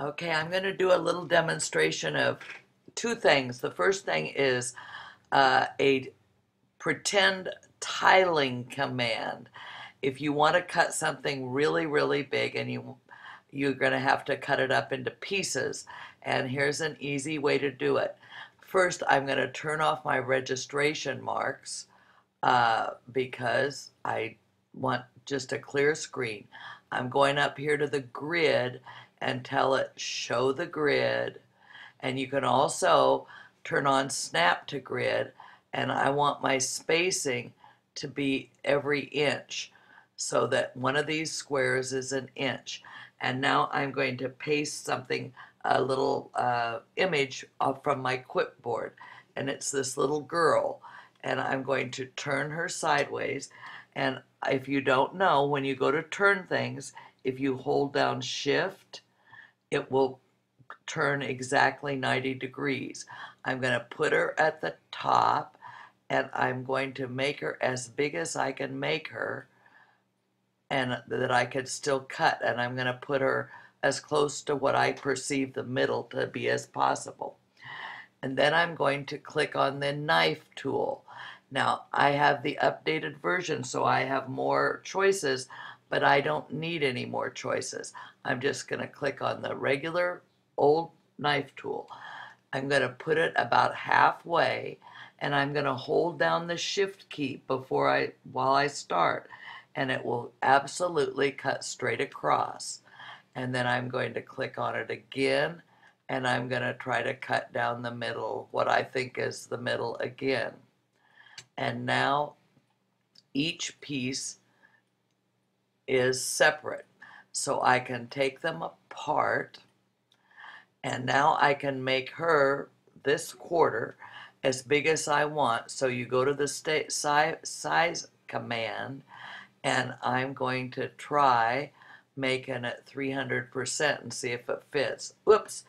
Okay, I'm going to do a little demonstration of two things. The first thing is uh, a pretend tiling command. If you want to cut something really, really big and you you're going to have to cut it up into pieces. And here's an easy way to do it. First, I'm going to turn off my registration marks uh, because I want just a clear screen. I'm going up here to the grid and tell it show the grid. And you can also turn on snap to grid and I want my spacing to be every inch so that one of these squares is an inch. And now I'm going to paste something, a little uh, image from my clipboard. And it's this little girl. And I'm going to turn her sideways. And if you don't know, when you go to turn things, if you hold down shift, it will turn exactly 90 degrees. I'm going to put her at the top and I'm going to make her as big as I can make her and that I could still cut and I'm going to put her as close to what I perceive the middle to be as possible. And then I'm going to click on the knife tool. Now I have the updated version so I have more choices but I don't need any more choices. I'm just going to click on the regular old knife tool. I'm going to put it about halfway and I'm going to hold down the shift key before I while I start and it will absolutely cut straight across and then I'm going to click on it again and I'm going to try to cut down the middle what I think is the middle again and now each piece is separate. So I can take them apart and now I can make her this quarter as big as I want. So you go to the state size, size command and I'm going to try making it 300% and see if it fits. Whoops,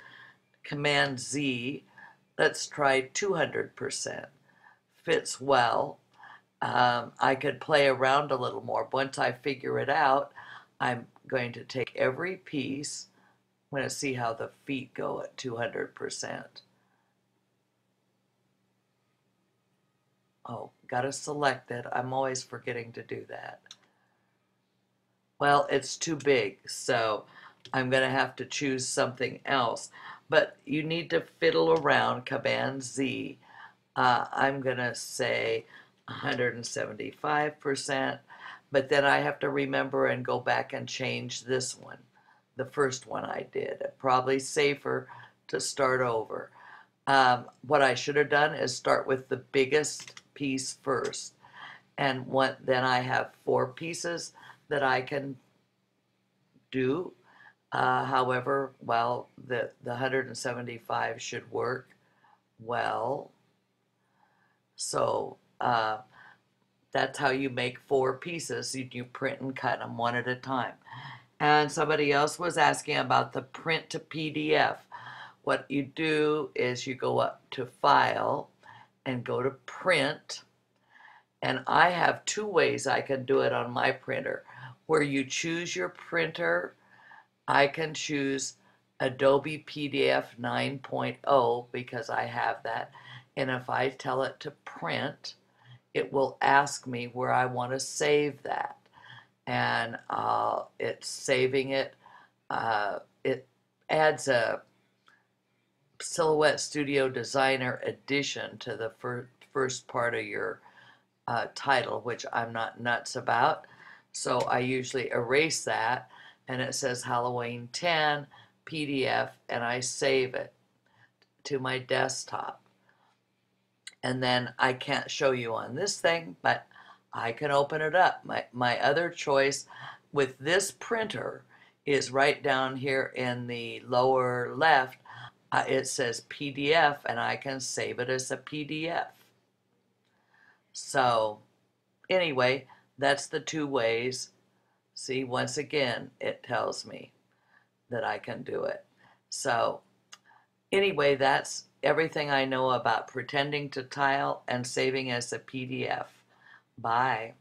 command Z, let's try 200%. Fits well um, I could play around a little more. Once I figure it out, I'm going to take every piece. I'm going to see how the feet go at 200%. Oh, got to select it. I'm always forgetting to do that. Well, it's too big, so I'm going to have to choose something else. But you need to fiddle around, Command Z. uh, going to say 175%, but then I have to remember and go back and change this one, the first one I did. Probably safer to start over. Um, what I should have done is start with the biggest piece first. And then I have four pieces that I can do. Uh, however, well, the, the 175 should work well. So uh, that's how you make four pieces. You, you print and cut them one at a time. And somebody else was asking about the print to PDF. What you do is you go up to File and go to Print. And I have two ways I can do it on my printer. Where you choose your printer, I can choose Adobe PDF 9.0 because I have that. And if I tell it to print, it will ask me where I want to save that. And uh, it's saving it. Uh, it adds a Silhouette Studio Designer Edition to the fir first part of your uh, title, which I'm not nuts about. So I usually erase that and it says Halloween 10 PDF and I save it to my desktop and then I can't show you on this thing, but I can open it up. My, my other choice with this printer is right down here in the lower left. Uh, it says PDF and I can save it as a PDF. So anyway, that's the two ways. See, once again, it tells me that I can do it. So anyway, that's everything I know about pretending to tile and saving as a PDF. Bye.